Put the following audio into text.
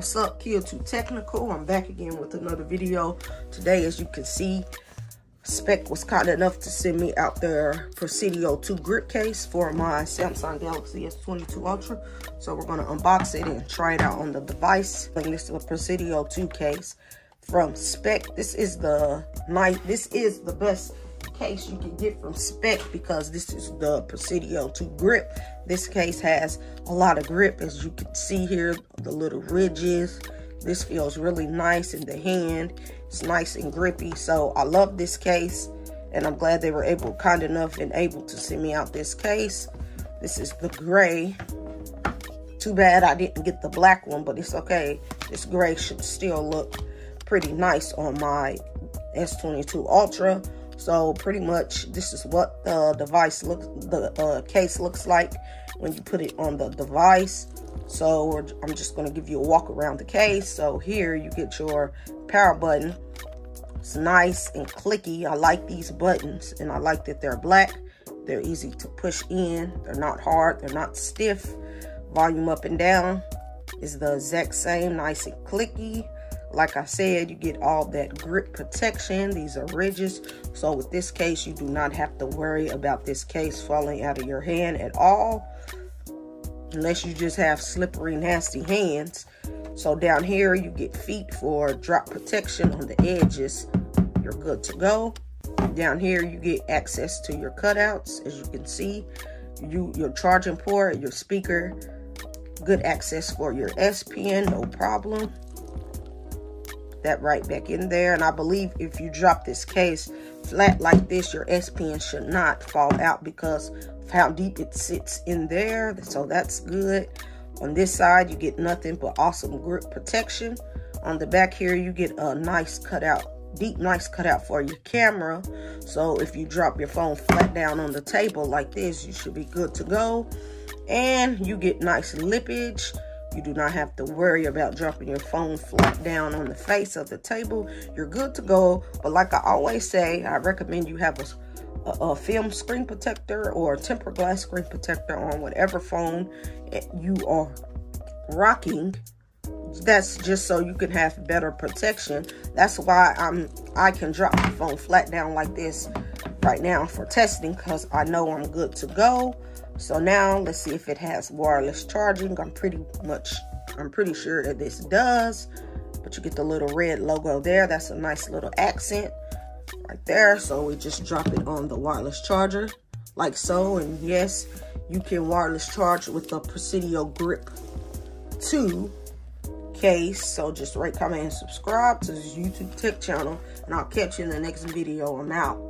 What's up, Keiah 2 Technical? I'm back again with another video. Today, as you can see, Speck was kind enough to send me out their Presidio 2 grip case for my Samsung Galaxy S22 Ultra. So we're going to unbox it and try it out on the device. And this is a Presidio 2 case from Speck. This is the nice. This is the best case you can get from Speck because this is the Presidio 2 grip. This case has a lot of grip as you can see here, the little ridges. This feels really nice in the hand. It's nice and grippy. So I love this case and I'm glad they were able, kind enough and able to send me out this case. This is the gray. Too bad I didn't get the black one, but it's okay. This gray should still look pretty nice on my S22 Ultra. So pretty much this is what the device looks, the uh, case looks like when you put it on the device. So I'm just gonna give you a walk around the case. So here you get your power button. It's nice and clicky. I like these buttons and I like that they're black. They're easy to push in. They're not hard, they're not stiff. Volume up and down is the exact same, nice and clicky. Like I said, you get all that grip protection. These are ridges. So with this case, you do not have to worry about this case falling out of your hand at all. Unless you just have slippery, nasty hands. So down here, you get feet for drop protection on the edges. You're good to go. Down here, you get access to your cutouts. As you can see, you your charging port, your speaker, good access for your S Pen, no problem that right back in there. And I believe if you drop this case flat like this, your S Pen should not fall out because of how deep it sits in there. So that's good. On this side, you get nothing but awesome grip protection. On the back here, you get a nice cutout, deep, nice cutout for your camera. So if you drop your phone flat down on the table like this, you should be good to go. And you get nice lippage you do not have to worry about dropping your phone flat down on the face of the table. You're good to go. But like I always say, I recommend you have a, a, a film screen protector or a tempered glass screen protector on whatever phone you are rocking that's just so you can have better protection that's why i'm i can drop my phone flat down like this right now for testing because i know i'm good to go so now let's see if it has wireless charging. I'm pretty much, I'm pretty sure that this does. But you get the little red logo there. That's a nice little accent right there. So we just drop it on the wireless charger like so. And yes, you can wireless charge with the Presidio Grip 2 case. So just rate, comment, and subscribe to this YouTube tech channel. And I'll catch you in the next video. I'm out.